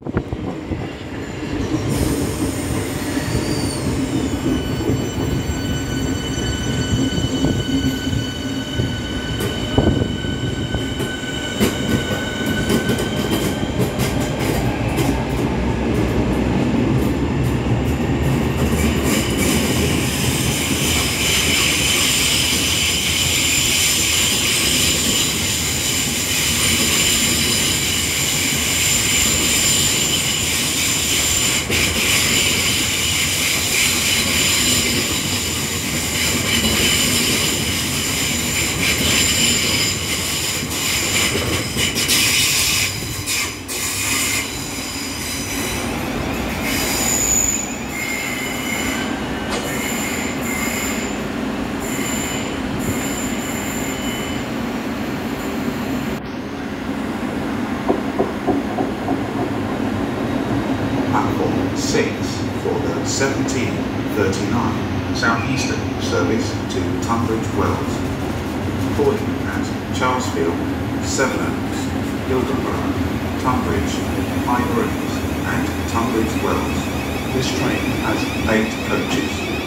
you Platform 6 for the 1739 Southeastern service to Tunbridge Wells. Calling at Chelsfield, Sevenoaks, Hildenborough, Tonbridge, High Brooms and Tunbridge Wells. This train has eight coaches.